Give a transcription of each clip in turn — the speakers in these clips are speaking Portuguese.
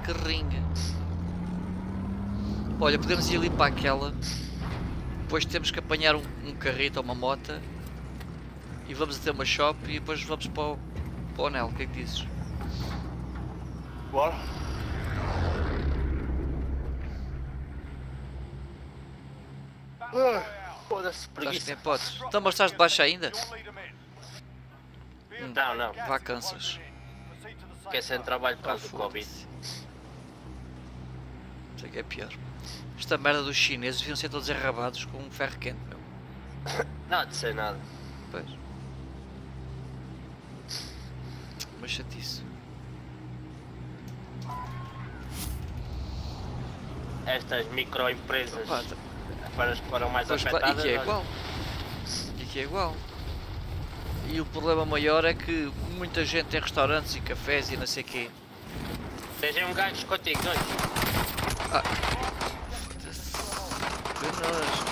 carrinho. Olha, podemos ir ali para aquela. Depois temos que apanhar um, um carrito ou uma moto. E vamos até uma shop e depois vamos para o, para o anel. O que é que dizes? Bora. Ah, Foda-se, Estás que preguiça. podes. Então, mas estás de baixo ainda? Não, não. Vá, cansas. Quer ser trabalho por causa do Covid. Isso é que é pior. Esta merda dos chineses deviam ser todos enrabados com um ferro quente, meu. Nada de nada. Pois. Uma chatice. Estas microempresas tá- para as que foram mais pois, afetadas. e que é igual. E que é igual. E o problema maior é que muita gente tem restaurantes e cafés e não sei quê. Sejam um gajo contigo, dois. Nojo.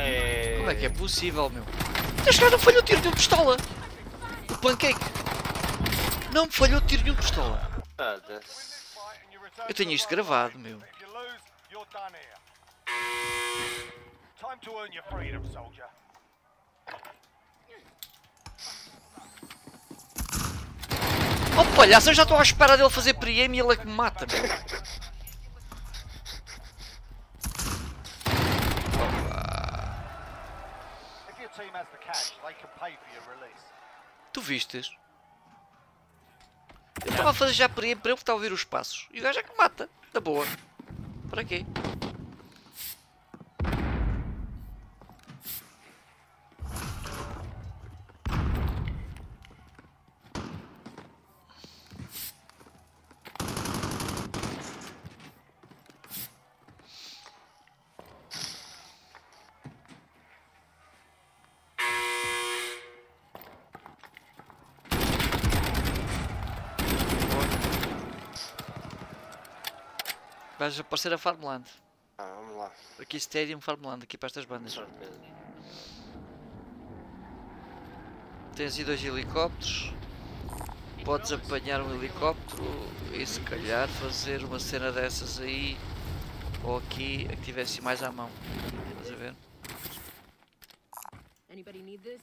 Ei. Como é que é possível, meu? Este gajo não falhou tiro de um pistola! O pancake! Não me falhou tiro de um pistola! Eu tenho isto gravado, meu. Time to earn your freedom, soldier. Oh palhaço, eu já estou à espera dele fazer preem e ele é que me mata, meu. Tu vistes? Eu estava a fazer já preem para ele estar a ouvir os passos. E o gajo é que mata. Da boa. Para quê? Vais aparecer a Farmland. Ah, vamos lá. Aqui Stadium Farmland, aqui para estas bandas. Tens aí dois helicópteros. Podes apanhar um helicóptero e se calhar fazer uma cena dessas aí. Ou aqui, a que tivesse mais à mão. Estás a ver? Anybody need this?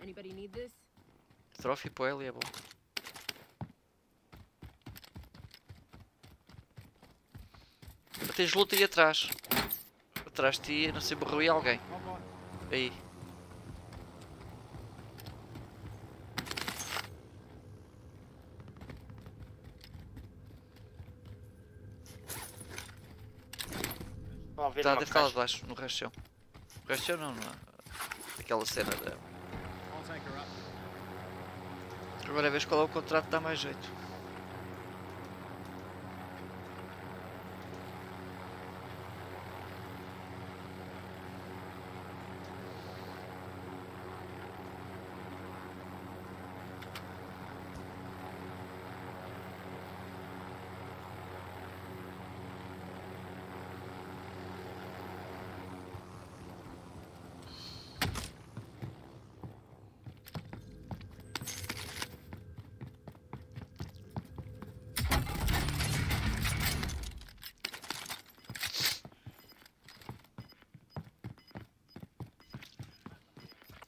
Anybody need this? Trophy para ele é bom. Tens luta aí atrás. Atrás de ti, não sei, morreu aí alguém. Aí. Tá, deve estar lá caixa. debaixo, no rachão. Rachão não, não. Aquela cena da. Agora vês qual é o contrato que dá mais jeito.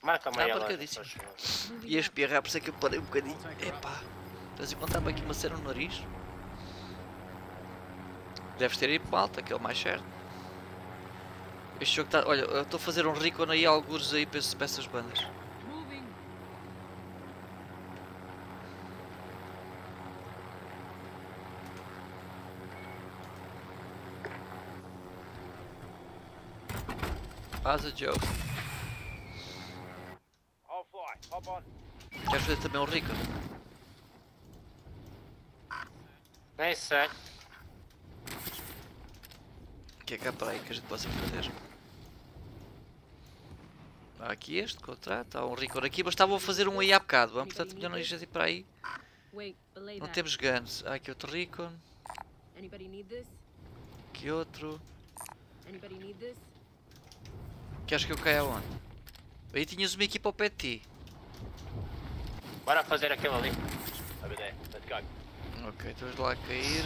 Marca Tá meia hora. marcadíssimo. faz. E a espirrar, por isso é que eu parei um bocadinho. Epá, estás a contar-me aqui uma cena no nariz? Deves ter ido para alta, que é o mais certo. Este jogo está. Olha, eu estou a fazer um recon aí, alguns aí para, essas bandas. Moving. Asa Joe. I'll fly. Hop on. Queres fazer também um recon? Nem sei. O que é que há para aí que a gente possa fazer? Há aqui este contrato, há um recon aqui, mas estavam a fazer um aí há bocado, vamos, portanto melhor não ir para aí. Não temos guns. Há aqui outro recon, Anybody need this? aqui outro. Anybody need this? Queres que eu caia onde? Aí tinhas uma equipa ao pé de ti. Bora fazer aquilo ali. Ok, estamos lá a cair.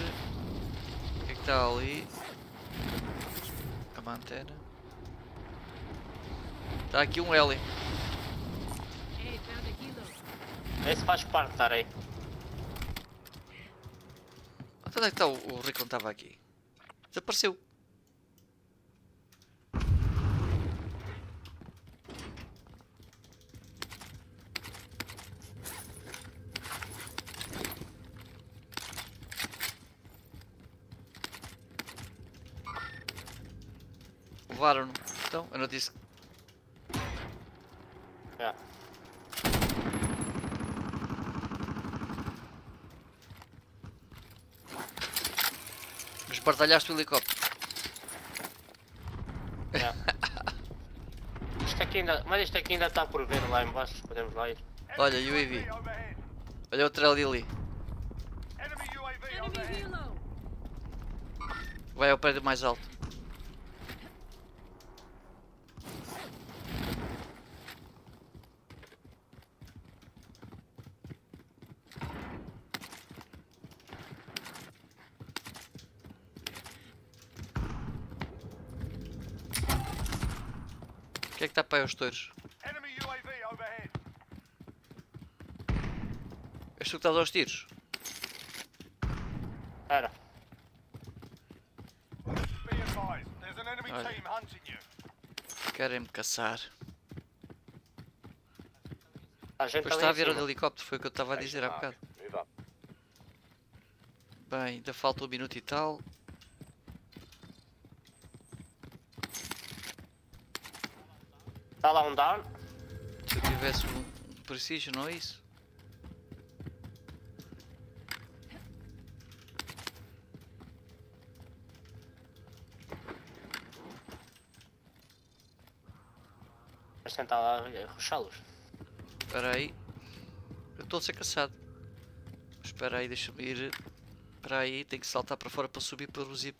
O que é que está ali? A mantena. Está aqui um helo. Esse faz parte estar aí. Onde é que está o, o Rickon estava aqui? Desapareceu. Levaram-no. Então, eu não disse. Já. Mas bardalhaste o helicóptero. já. Isto aqui ainda. Mas isto aqui ainda está por ver lá em baixo. Podemos lá ir. Olha, UAV. Olha outro ali ali. Vai ao prédio mais alto. Que está para aí aos touros? Enemy UAV overhead. És tu que estás aos tiros? Espera. Be advised, there's an enemy Olha. team hunting you. Querem-me caçar. A gente Depois está a o cima. helicóptero, foi o que eu estava a dizer há bocado. Bem, ainda falta um minuto e tal. Está lá um down. Se eu tivesse um precision, não é isso? Vamos tentar lá ruxá-los. Espera aí. Eu estou a ser caçado. Espera aí, deixa-me ir. Espera aí, tenho que saltar para fora para subir para o zip.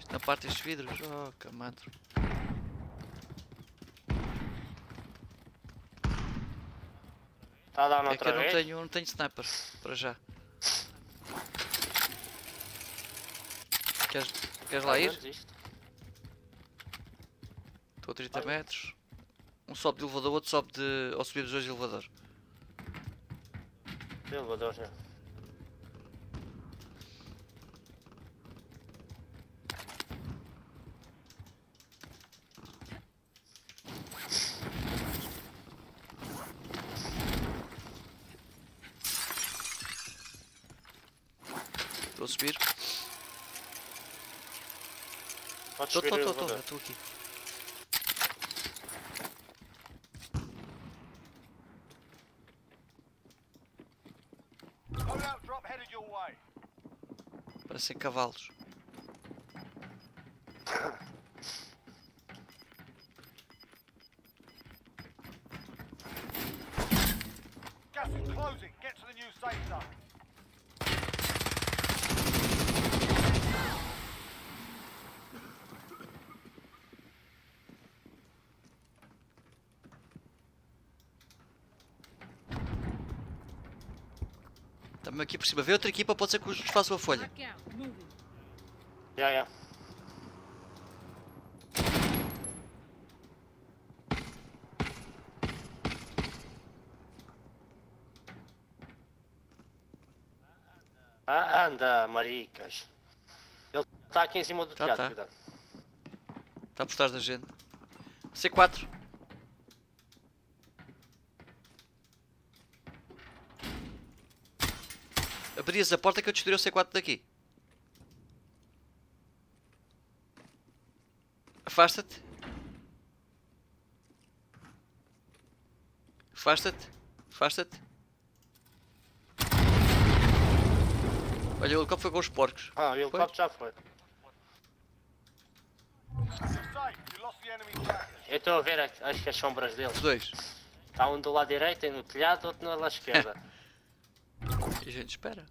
Isto na parte destes vidros. Oh, camantro. Está a dar É que eu não vez. tenho, não tenho sniper. Para já. Queres, queres lá ir? Estou a 30 metros. Um sobe de elevador, outro sobe de. ou subir dos dois de elevador. Elevador já. Estou a subir. Estou, o estou, estou, elevador. estou aqui. Loadout drop headed your way. Parecem cavalos. Gas is closing. Get to the new safe zone. Estamos aqui por cima. Vê outra equipa, pode ser que nos façam a folha. Já, já. Ah, anda, maricas. Ele está aqui em cima do Tá, telhado, tá. cuidado. Está por trás da gente. C4. Abrias a porta que eu destruí o C4 daqui. Afasta-te. Afasta-te. Afasta-te. Olha, o helicóptero foi com os porcos. Ah, o helicóptero já foi. Eu estou a ver, a- acho que as sombras deles. Os dois. Está um do lado direito no telhado, outro no lado esquerdo. a gente espera.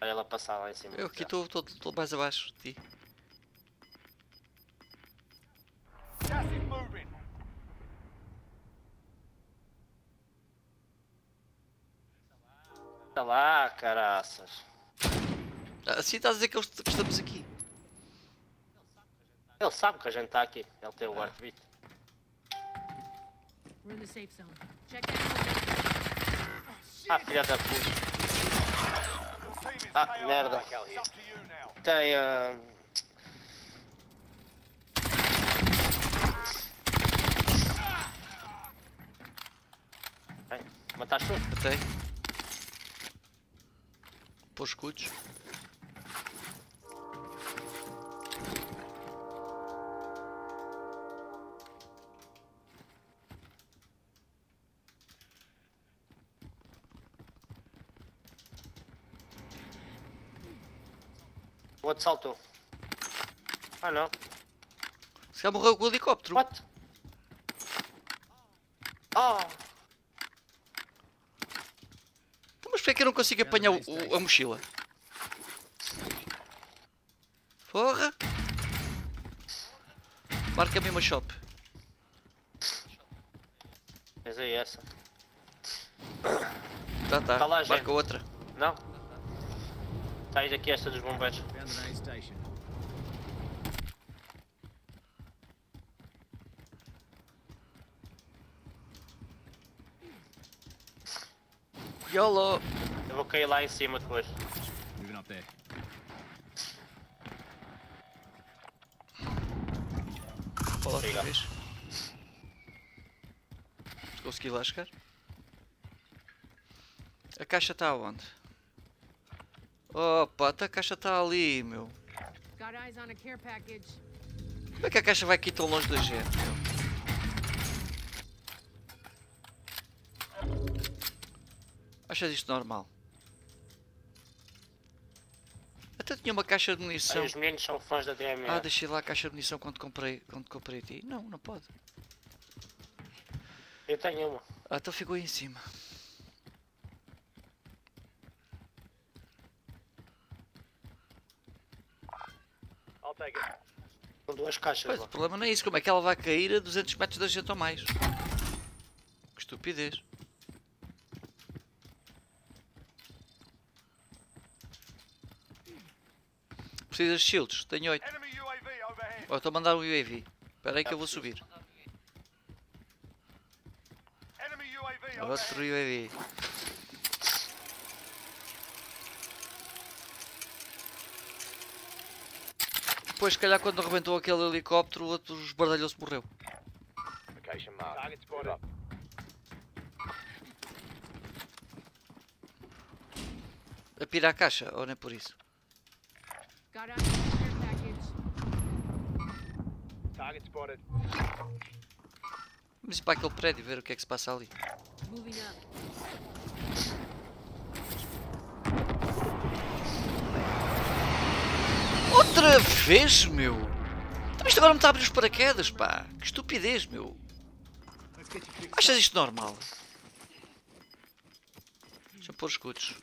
Olha ela passar lá em cima. Eu aqui estou mais abaixo de ti. Está lá, caraças. Assim está a dizer que estamos aqui. Ele sabe que a gente está aqui. Ele tem o ah. arbítrio. We're in the safe zone. Check that. Ah, filha da puta. Ah, merda. Tem. ah, Ai, Mataste um? Matei. Pôs escudos. Outro saltou. Ah não. Se calhar morreu com o helicóptero. What? Oh! Então, mas porquê é que eu não consigo apanhar o- o- a mochila? Porra! Marca-me uma shop. Tens aí essa. Tá, tá. Tá lá, gente. Marca outra. Não? Tens aqui esta dos bombeiros. YOLO! Eu vou cair lá em cima depois. Moving up there. Fala outra vez. Consegui lá chegar? A caixa está onde? Opa, tá- a caixa está ali, meu. Got eyes on a care package. Como é que a caixa vai aqui tão longe da gente, meu? Achas isto normal? Até tinha uma caixa de munição. os meninos são fãs da DMR. Ah, deixei lá a caixa de munição quando comprei, quando comprei a ti. Não, não pode. Eu tenho uma. Ah, então ficou aí em cima. I'll take it. Com duas caixas Pois, lá. o problema não é isso. Como é que ela vai cair a 200 metros da gente ou mais? Que estupidez. Precisas de shields? Tenho 8. Enemy UAV overhead. Oh, estou a mandar um UAV. Espera aí que eu vou subir. Outro. UAV. Depois, se calhar, quando arrebentou aquele helicóptero, o outro esbardalhou-se morreu. A pirar a caixa, ou nem por isso? Vamos ir para aquele prédio ver o que é que se passa ali. Moving up. Outra vez, meu! Então isto agora me está a abrir os paraquedas, pá! Que estupidez, meu! Achas isto normal? Deixa eu pôr escudos.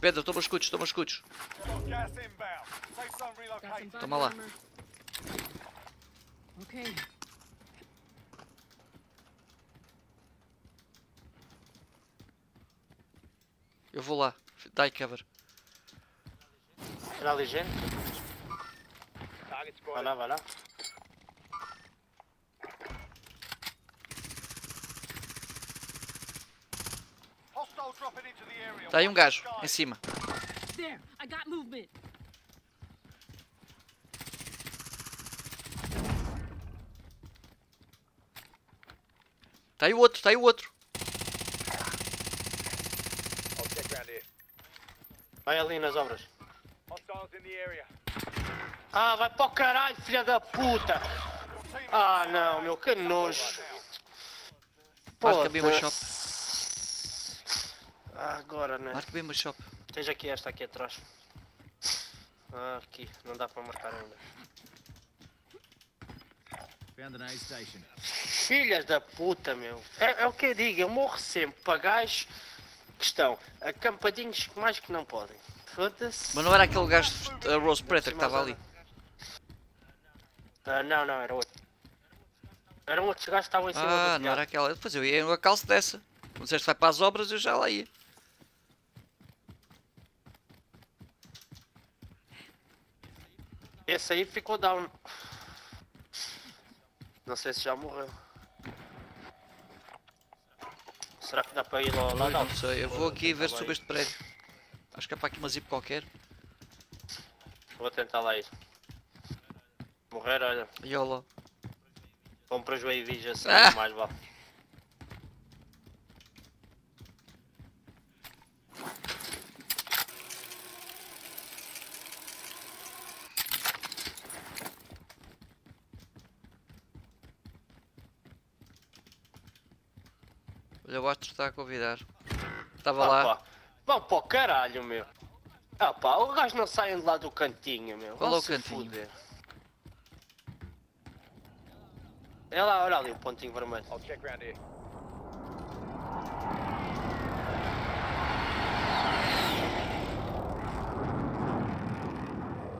Pedro, toma escudos, toma escudos. Some relocated. bug Toma lá. Eu vou lá. Die cover. Gente? Target Vai lá, vai lá. Está aí um gajo, em cima. There. I got movement. Está aí o outro, está aí o outro. Vai ali nas obras. Hostiles in the area. Ah, vai para o caralho, filha da puta! Ah, não, meu, que nojo. Marca bem uma. Ah, agora, né? Marca bem uma shop. Tens aqui esta aqui atrás. Ah, aqui, não dá para marcar ainda. Filhas da puta, meu. É, é o que eu digo, eu morro sempre para gajos que estão acampadinhos mais que não podem. Foda-se. Mas não era aquele gajo a Rose Preta que estava ali? Uh, não, não, era outro. Era um outro gajo que estava em cima ah, não era aquela. Depois eu ia em uma calça dessa. Quando disseste vai para as obras, eu já lá ia. Esse aí ficou down. Não sei se já morreu. Será que dá para ir lá? lá não, não sei, eu vou aqui ver se sobre este prédio. Acho que é para aqui uma zip qualquer. Vou tentar lá ir. Morrer, olha. Yola. Vamos para os Waves assim, Ah! mais vale. Olha, o Astro está a convidar. Estava lá. Opa, Vão para o caralho, meu. Ah pá, o gajo não sai de lá do cantinho, meu. Qual é o cantinho? fuder. É lá, olha ali o pontinho vermelho. I'll check round here.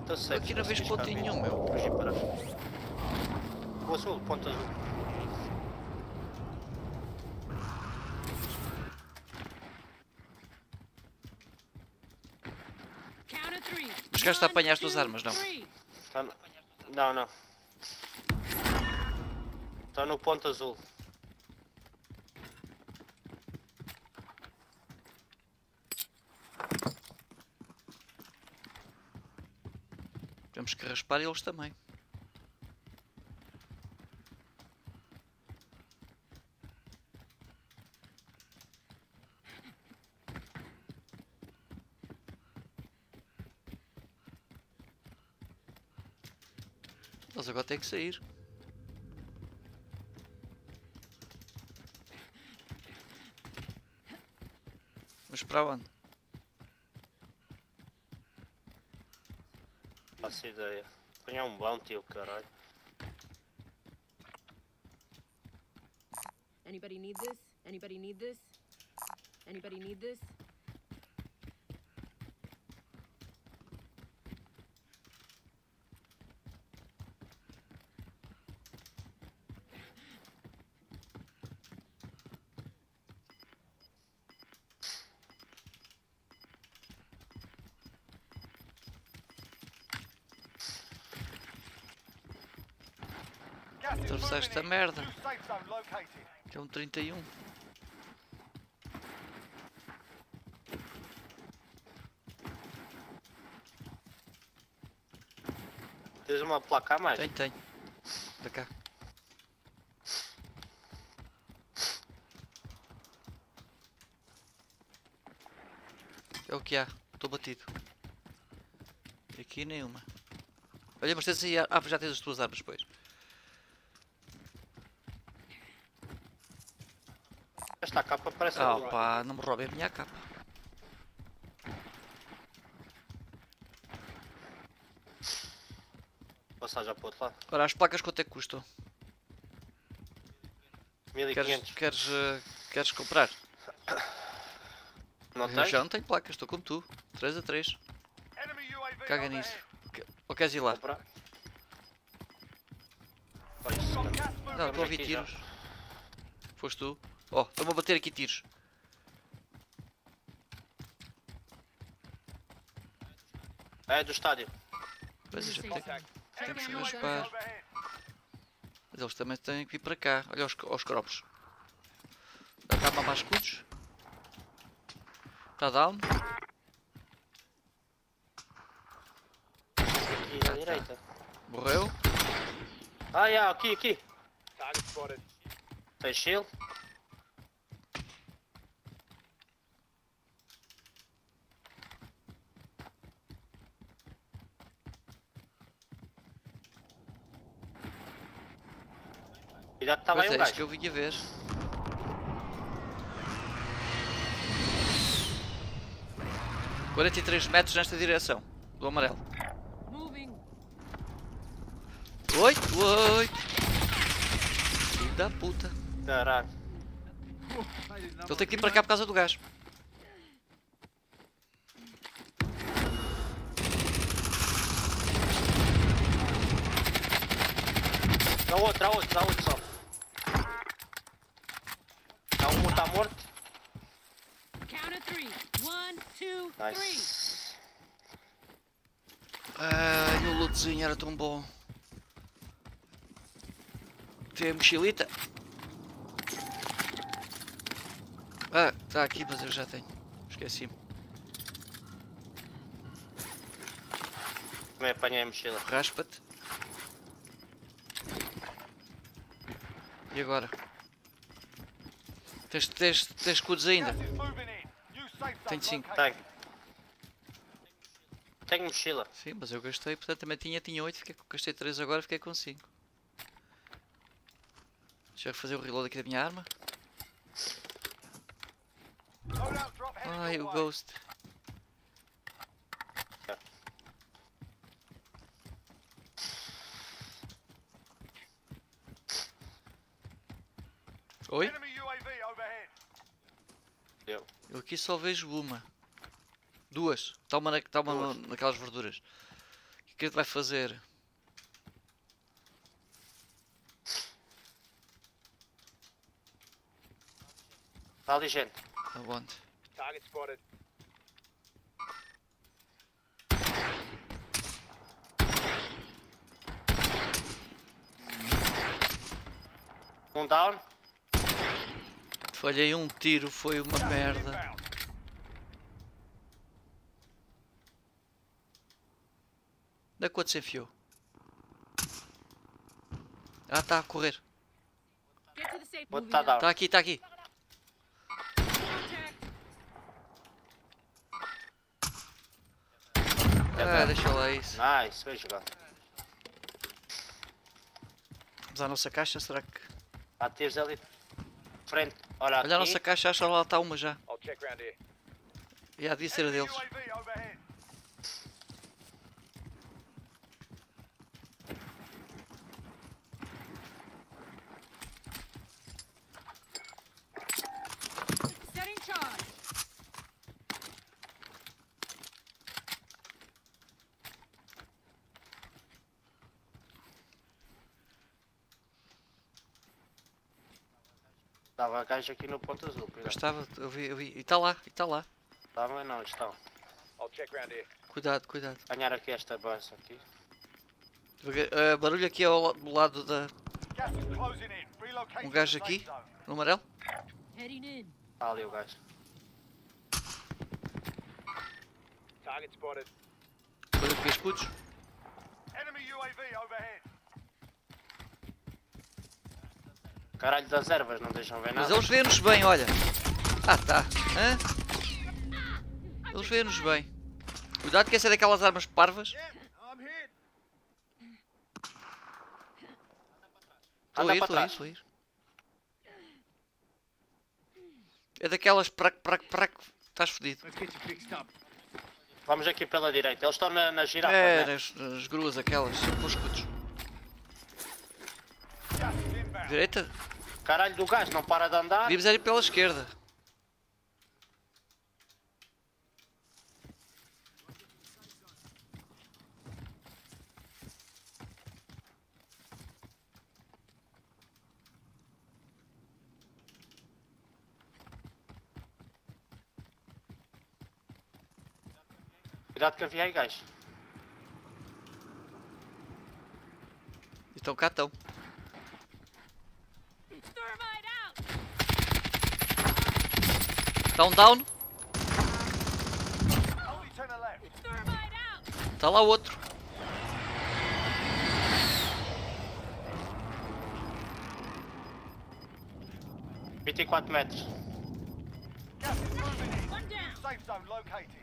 Estou safe, Aqui não se vejo caminham. nenhum, meu. Fugir para. O azul, ponto azul. Estão a apanhar as tuas armas, não? Tá no... Não, não. Está no ponto azul. Temos que raspar eles também. Eles agora têm que sair. Mas para onde? Faço ideia. Apanhar um bounty, o caralho. Anybody need this? Anybody need this? Anybody need this? Moving esta merda. Que é um 31. Tens uma placa a mais? Tenho, tenho. Da cá. É o que há. Estou batido. E aqui nenhuma. Olha, mas tens aí. Ah, já tens as tuas armas depois. Esta capa parece Ah, pá, não me roubem a minha capa. Passar já para o outro lado. Ora, as placas quanto é que custam? 1500. Queres, queres, eh, queres comprar? Não Eu tens? já não tenho placas, estou como tu. 3 a 3. Enemy UAV Caga nisso. Ou queres ir lá? Comprar? Não, estou a ouvir aqui já. tiros. Foste tu? Oh, estou-me a bater aqui tiros. É do estádio. Pois a Who's gente tem, que ammo raspar. guns. Overhead. Mas eles também têm que vir para cá. Olha os, os cropos. Dá cá mamar escudos. Está down. Aqui Tá, à direita. Morreu. Ah, yeah, aqui, aqui. Target spotted. Tem shield. Cuidado que estava Pois aí é, um que gajo. eu vinha ver. Quarenta e três metros nesta direção. Do amarelo. Moving. Oito, oito. Filho da puta. Caralho. Ele tem que ir para cá por causa do gás. Há outro, há outro, há outro só. Nice. Ai, o lootzinho era tão bom. Tem a mochilita? Ah, está aqui, mas eu já tenho. Esqueci-me. Também apanhei a mochila. Raspa-te. E agora? Tens, tens, tens escudos ainda? Tenho cinco. located. Tenho. Tenho mochila. Sim, mas eu gastei, portanto também tinha, tinha 8, fiquei, com- gastei 3 agora, fiquei com 5. Deixa eu fazer o reload aqui da minha arma. Ai, o. Ghost. Oi? Eu aqui só vejo uma. Duas. Está uma, na, tá uma Duas. na- naquelas verduras. O que é que ele vai fazer? Está ali gente. Aonde? Target spotted. Um down. Falhei um tiro, foi uma merda. Onde é que o outro se enfiou? Ah, está a correr. Outro Moving tá. Está aqui, está aqui. Ah, deixa lá isso. Nice, bem jogado. Vamos à nossa caixa, será que... Há tiros ali. Frente. Olha aqui. Olha a nossa caixa, acho que lá está uma já. E há devia ser deles. Estava gajo aqui no ponto azul. Eu Cuidado. estava, eu vi, eu vi. E está lá, e está lá. Estava não, estão. Cuidado, cuidado. Ganhar aqui esta base aqui. Ah, barulho aqui ao do lado da, Um gajo aqui. no amarelo. Está ali o gajo. Target spotted. Olha aqui escudos. Enemy UAV overhead. Caralho das ervas, não deixam ver Mas nada. eles veem-nos bem, olha. Ah, tá. Hã? Eles veem-nos bem. Cuidado que essa é daquelas armas parvas. Estou a ir, estou a ir, estou a ir. É daquelas prac, prac, prac. Estás fodido. Vamos aqui pela direita. Eles estão na, na girafa, É, né? nas, nas gruas aquelas, com os escudos. Gas is inbound. Direita? Caralho do gajo, não para de andar. Devíamos ir pela esquerda. Cuidado que havia aí gajo. Então cá estão. Thermite out. Está um down. Only 10 are left. Thermite out. Está lá outro. Vinte 24 metros. Gas is moving in. One New down. safe zone located.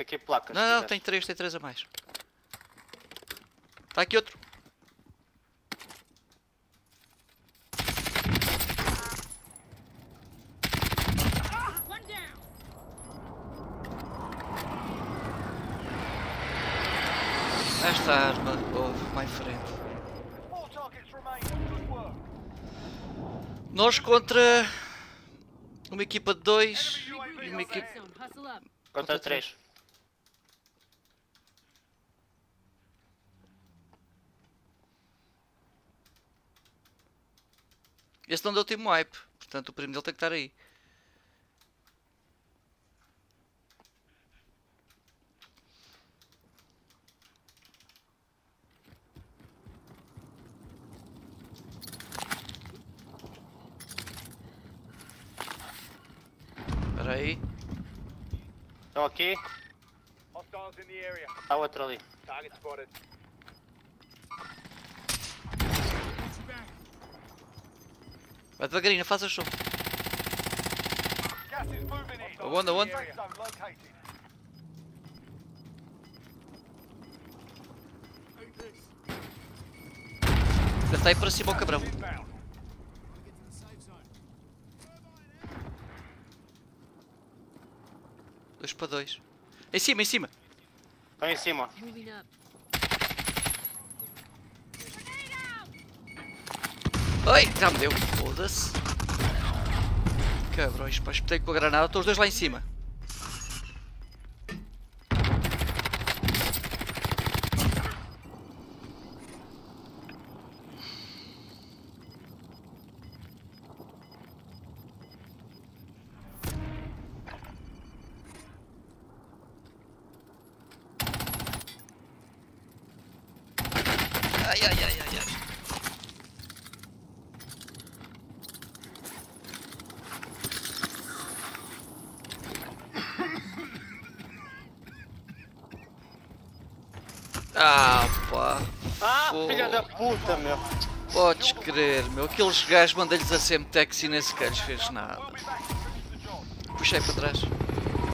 Aqui placas. Não, não, tem três, tem três a mais. Está aqui outro. One down. Esta arma, work. Nós contra uma equipa de dois e uma equipa. Contra 3. Esse não deu time wipe, portanto o primo dele tem que estar aí. Aí. Estão aqui. Hostiles in the area. Há outro ali. Target spotted. Vai devagarinho, faz a show. Gas is moving in. Aonde, aonde? Safe zone located. Ainda está aí para cima o cabrão. Inbound. Dois para dois. Em cima, em cima. Estão em cima. Ai, já me deu. Foda-se. Cabrões, pá, espetei com a granada. Estão os dois lá em cima. Ai, ai, ai, ai, ai. Ah, pá. Ah, Pô. filha da puta, meu. Podes crer, meu. Aqueles gajos mandam-lhes a semtex e nesse lhes fez nada. Puxei para trás.